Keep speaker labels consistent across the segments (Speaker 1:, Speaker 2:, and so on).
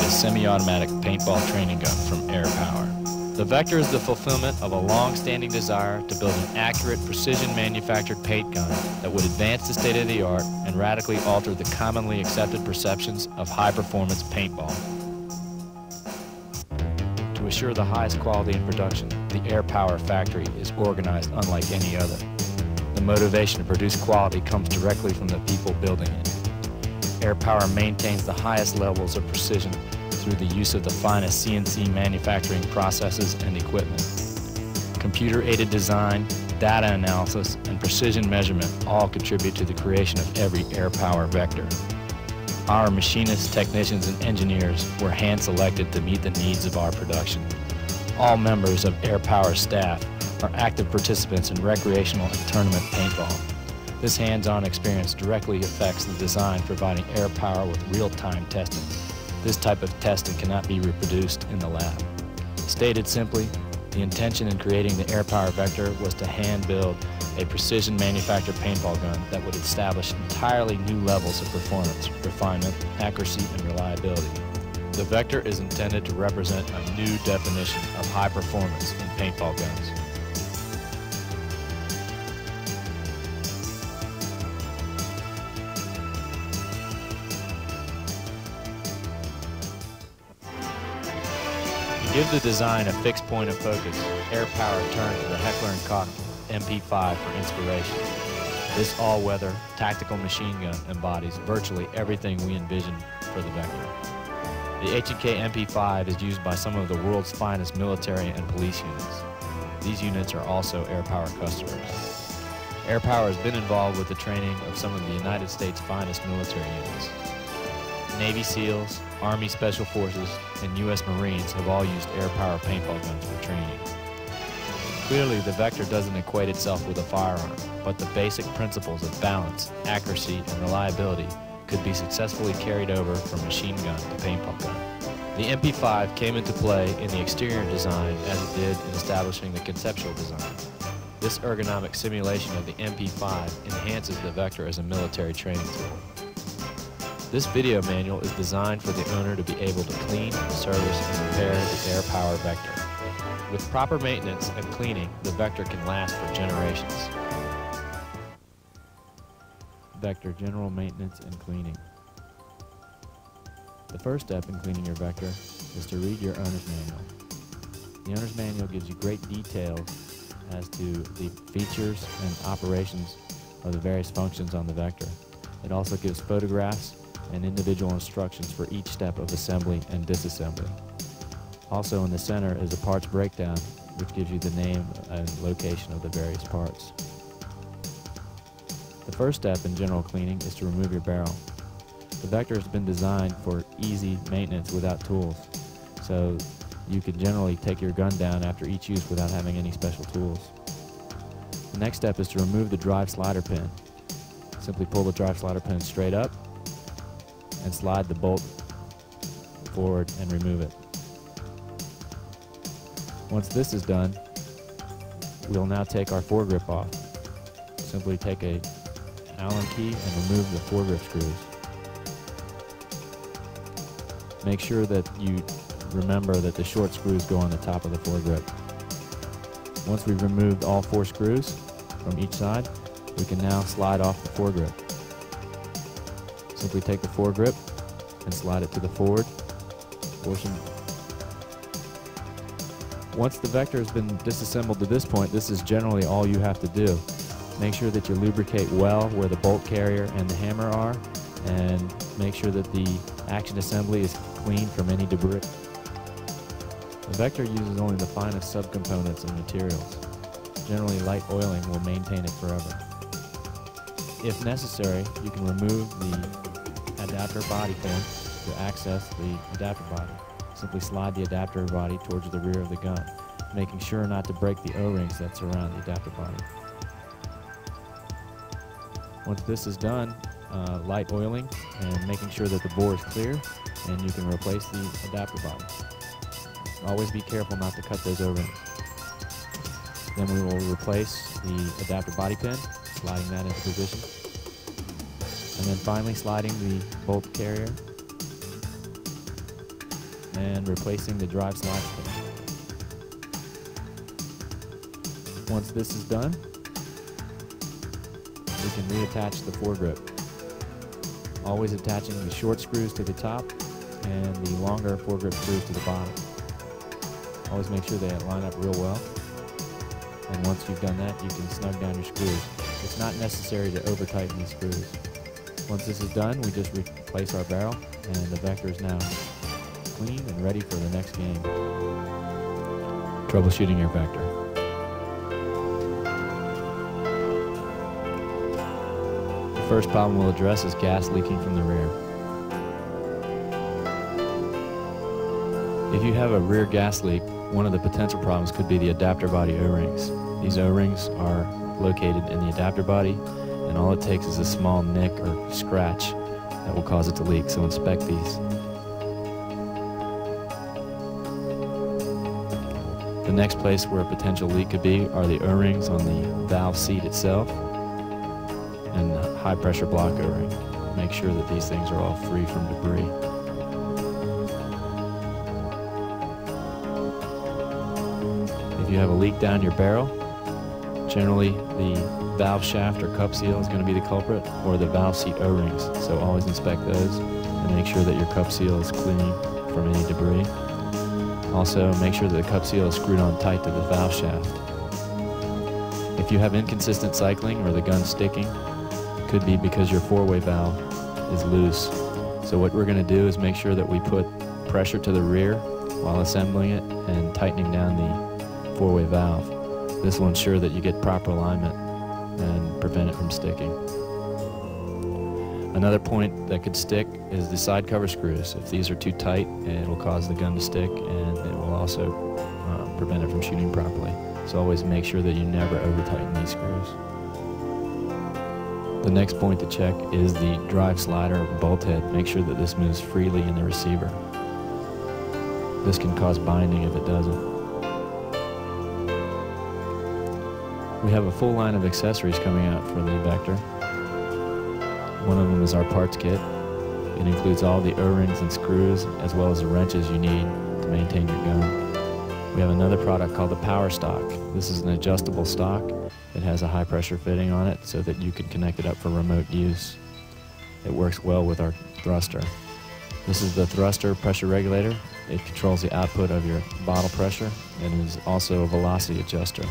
Speaker 1: The latest semi-automatic paintball training gun from Air Power. The Vector is the fulfillment of a long-standing desire to build an accurate, precision-manufactured paint gun that would advance the state of the art and radically alter the commonly accepted perceptions of high-performance paintball. To assure the highest quality in production, the Air Power factory is organized unlike any other. The motivation to produce quality comes directly from the people building it. Air Power maintains the highest levels of precision through the use of the finest CNC manufacturing processes and equipment. Computer-aided design, data analysis, and precision measurement all contribute to the creation of every Air Power vector. Our machinists, technicians, and engineers were hand-selected to meet the needs of our production. All members of Air Power staff are active participants in recreational and tournament paintball. This hands-on experience directly affects the design, providing air power with real-time testing. This type of testing cannot be reproduced in the lab. Stated simply, the intention in creating the air power vector was to hand build a precision manufactured paintball gun that would establish entirely new levels of performance, refinement, accuracy, and reliability. The vector is intended to represent a new definition of high performance in paintball guns. Give the design a fixed point of focus, Air Power turned to the Heckler & Koch MP5 for inspiration. This all-weather tactical machine gun embodies virtually everything we envision for the Vector. The H&K MP5 is used by some of the world's finest military and police units. These units are also Air Power customers. Air Power has been involved with the training of some of the United States' finest military units. Navy SEALs, Army Special Forces, and U.S. Marines have all used air power paintball guns for training. Clearly, the Vector doesn't equate itself with a firearm, but the basic principles of balance, accuracy, and reliability could be successfully carried over from machine gun to paintball gun. The MP5 came into play in the exterior design as it did in establishing the conceptual design. This ergonomic simulation of the MP5 enhances the Vector as a military training tool. This video manual is designed for the owner to be able to clean, service, and repair the Air Power Vector. With proper maintenance and cleaning, the Vector can last for generations. Vector General Maintenance and Cleaning. The first step in cleaning your Vector is to read your owner's manual. The owner's manual gives you great details as to the features and operations of the various functions on the Vector. It also gives photographs and individual instructions for each step of assembly and disassembly. Also in the center is a parts breakdown which gives you the name and location of the various parts. The first step in general cleaning is to remove your barrel. The Vector has been designed for easy maintenance without tools, so you can generally take your gun down after each use without having any special tools. The next step is to remove the drive slider pin. Simply pull the drive slider pin straight up and slide the bolt forward and remove it. Once this is done, we'll now take our foregrip off. Simply take a Allen key and remove the foregrip screws. Make sure that you remember that the short screws go on the top of the foregrip. Once we've removed all four screws from each side, we can now slide off the foregrip. Simply take the foregrip and slide it to the forward portion. Once the vector has been disassembled to this point, this is generally all you have to do. Make sure that you lubricate well where the bolt carrier and the hammer are, and make sure that the action assembly is clean from any debris. The Vector uses only the finest subcomponents and materials. Generally, light oiling will maintain it forever. If necessary, you can remove the adapter body pin to access the adapter body. Simply slide the adapter body towards the rear of the gun, making sure not to break the O-rings that surround the adapter body. Once this is done, uh, light oiling and making sure that the bore is clear, and you can replace the adapter body. Always be careful not to cut those O-rings. Then we will replace the adapter body pin, sliding that into position and then finally sliding the bolt carrier and replacing the drive slide Once this is done, we can reattach the foregrip. Always attaching the short screws to the top and the longer foregrip screws to the bottom. Always make sure they line up real well. And once you've done that, you can snug down your screws. It's not necessary to over tighten these screws. Once this is done, we just replace our barrel and the vector is now clean and ready for the next game. Troubleshooting your vector. The first problem we'll address is gas leaking from the rear. If you have a rear gas leak, one of the potential problems could be the adapter body O-rings. These O-rings are located in the adapter body and all it takes is a small nick or scratch that will cause it to leak, so inspect these. The next place where a potential leak could be are the O-rings on the valve seat itself and the high pressure block O-ring. Make sure that these things are all free from debris. You have a leak down your barrel, generally the valve shaft or cup seal is going to be the culprit or the valve seat O-rings. So always inspect those and make sure that your cup seal is clean from any debris. Also make sure that the cup seal is screwed on tight to the valve shaft. If you have inconsistent cycling or the gun sticking, could be because your four-way valve is loose. So what we're going to do is make sure that we put pressure to the rear while assembling it and tightening down the four-way valve. This will ensure that you get proper alignment and prevent it from sticking. Another point that could stick is the side cover screws. If these are too tight, it will cause the gun to stick and it will also uh, prevent it from shooting properly. So always make sure that you never over tighten these screws. The next point to check is the drive slider bolt head. Make sure that this moves freely in the receiver. This can cause binding if it doesn't. We have a full line of accessories coming out for the Vector. One of them is our parts kit. It includes all the O-rings and screws as well as the wrenches you need to maintain your gun. We have another product called the Power Stock. This is an adjustable stock. It has a high pressure fitting on it so that you can connect it up for remote use. It works well with our thruster. This is the thruster pressure regulator. It controls the output of your bottle pressure and is also a velocity adjuster.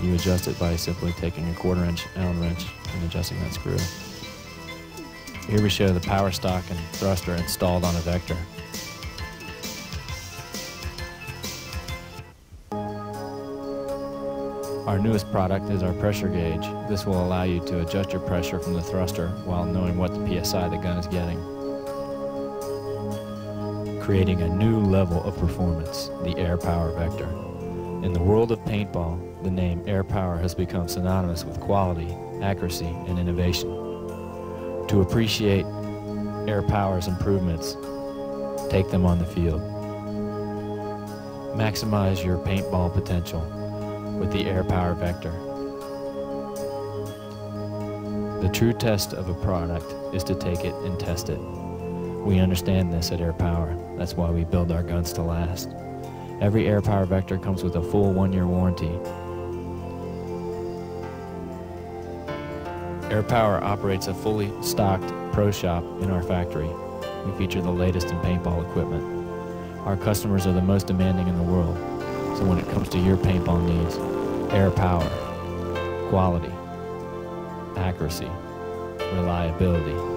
Speaker 1: You adjust it by simply taking a quarter inch Allen wrench and adjusting that screw. Here we show the power stock and thruster installed on a Vector. Our newest product is our pressure gauge. This will allow you to adjust your pressure from the thruster while knowing what the PSI the gun is getting. Creating a new level of performance, the Air Power Vector. In the world of paintball, the name Air Power has become synonymous with quality, accuracy, and innovation. To appreciate Air Power's improvements, take them on the field. Maximize your paintball potential with the Air Power Vector. The true test of a product is to take it and test it. We understand this at Air Power. That's why we build our guns to last. Every Air Power Vector comes with a full one-year warranty. Air Power operates a fully stocked pro shop in our factory. We feature the latest in paintball equipment. Our customers are the most demanding in the world, so when it comes to your paintball needs, Air Power, quality, accuracy, reliability,